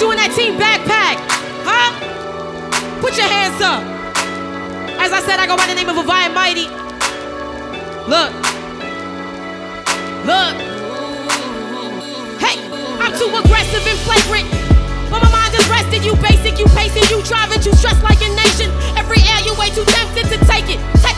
doing that team backpack? Huh? Put your hands up. As I said, I go by the name of Haviah Mighty. Look. Look. Hey, I'm too aggressive and flagrant. But my mind is rested. You basic, you pacing, you driving, you stress like a nation. Every air you way too tempted to take it. Take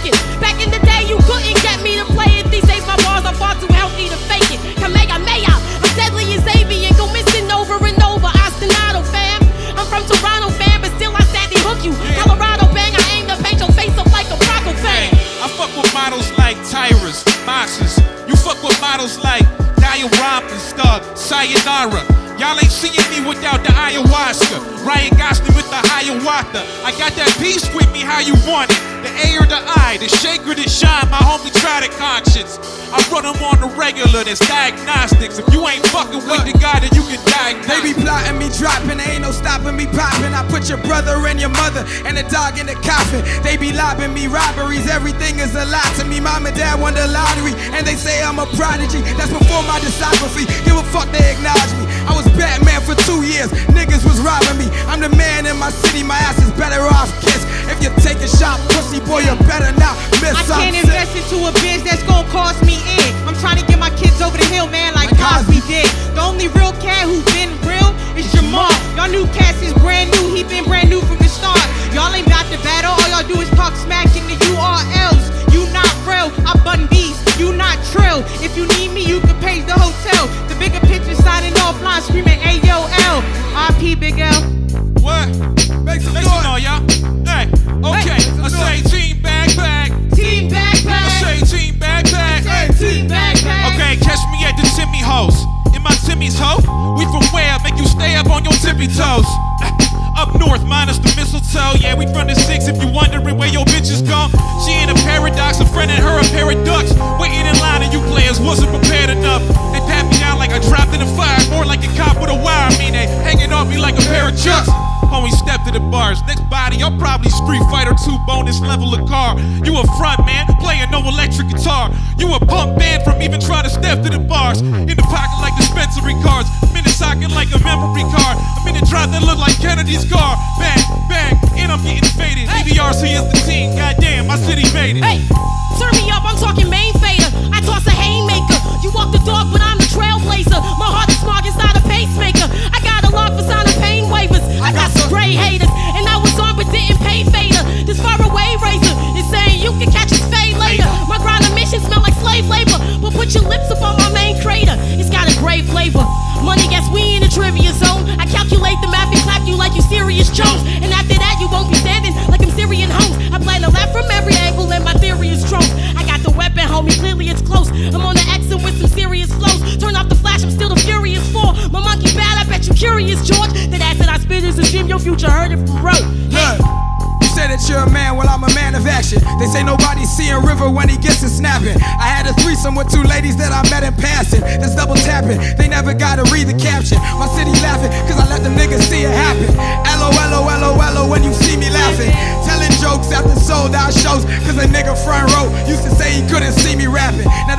models like Daya Rompin, Stug, uh, Sayonara. Y'all ain't seeing me without the ayahuasca. Ryan Gosling with the ayahuasca. I got that beast with me how you want it. The A or the I, the shake or the shine. My homie tried it conscience. I run them on the regular, that's diagnostics. If you ain't fucking with the guy, then you can diagnose. They be plotting me dropping, ain't no stopping me popping. I put your brother and your mother and the dog in the coffin. They be lobbing me robberies, everything is a lie to me. Mom and dad won the lottery, and they say I'm a prodigy. That's before my discography. Give a fuck, they acknowledge me. I was Batman for two years, niggas was robbing me. I'm the man in my city, my ass is better off you take a shot, pussy boy, you better not miss. I can't I'm sick. invest into a biz that's gonna cost me in. I'm trying to get my kids over the hill, man, like Like Cosby. Did. The only real cat who's been real is Jamal. Y'all new cats is brand new, he been brand new from the start. Y'all ain't about to battle, all y'all do is talk smack in the URLs. You not real, I bun bees, you not trill. If you need me, you can pay the hotel. The bigger picture signing offline, screaming AOL. On your tippy toes. Up north, minus the mistletoe. Yeah, we from the six. If you wondering where your bitches go, she in a paradox. A friend and her a pair of ducks. Waiting in line, and you players wasn't prepared enough. They pat me out like I dropped in the fire, more like a cop with a wire. I mean, they hanging off me like a. Homie, step to the bars. Next body, I'm probably Street Fighter 2 bonus level of car. You a front man, playing no electric guitar. You a bump band from even trying to step to the bars. In the pocket like dispensary cards. I'm in the socket like a memory card. I'm in the drop that look like Kennedy's car. Bang, bang, and I'm getting faded. EBRC is the team. Goddamn, my city made it. Hey, turn me up, I'm talking main trivia zone. I calculate the math and clap you like you serious Jones. And after that, you won't be standing like I'm Syrian homes. I plan to left from every angle, and my theory is true. I got the weapon, homie, clearly it's close. I'm on the exit with some serious flows. Turn off the flash, I'm still the furious four. My monkey bad, I bet you curious, George. That acid I spit is a dream, your future heard it from road. That you're a man, well, I'm a man of action. They say nobody's seeing River when he gets it snapping. I had a threesome with two ladies that I met in passing. That's double tapping. They never gotta read the caption. My city laughing, cause I let them niggas see it happen. LOL, LOL, when you see me laughing. Telling jokes after sold out shows, cause a nigga front row used to say he couldn't see me rapping. Now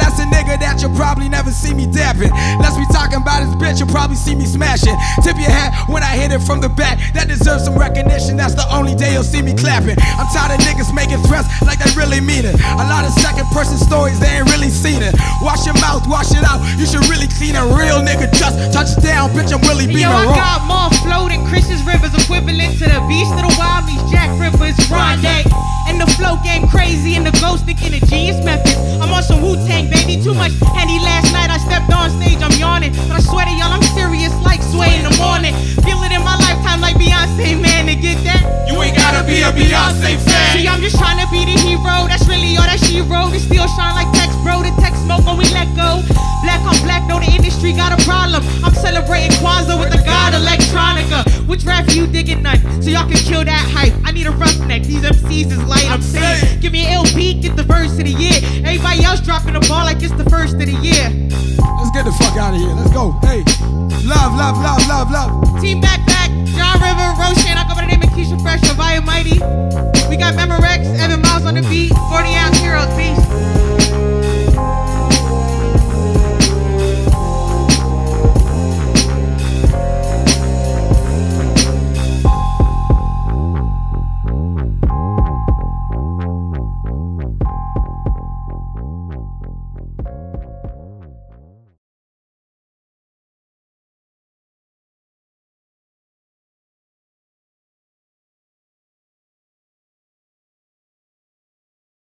you'll probably never see me dapping. Let's be talking about his bitch, you'll probably see me smashing. Tip your hat when I hit it from the back. That deserves some recognition. That's the only day you'll see me clapping. I'm tired of niggas making threats like they really mean it. A lot of second person stories, they ain't really seen it. Wash your mouth, wash it out. You should really clean a real nigga. Just touch down, bitch. I'm really being Yo, I wrong. got more flow than Chris's rivers, equivalent to the beast of the wild meets Jack Rivers, Grande. And the flow game crazy, and the ghost thinking a genius method. I'm on some Wu Tang, baby, too much Henny last night. I stepped on stage, I'm yawning. But I swear to y'all, I'm serious like sway in the morning. Feel it in my lifetime like Beyonce, man, to get that. You ain't gotta be a Beyonce fan. See, I'm just trying to be the hero. That's really all that she wrote. It still shine like text, bro. The text smoke when we let go. Black on black, know the industry got a problem. I'm celebrating Kwanzaa with the god electronica. MCs is light. I'm saying, saying. give me an LP, get the verse of the year. Everybody else dropping the ball like it's the first of the year. Let's get the fuck out of here. Let's go. Hey, love, love, love, love, love. Team Backpack, John River, Roshin. I go by the name of Keysha Freshh, Haviah Mighty. We got Memorecks, Evan Miles on the beat, 40 ounce.